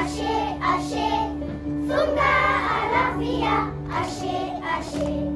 Ashe, Ashe. Funga alafia, Ashe, Ashe.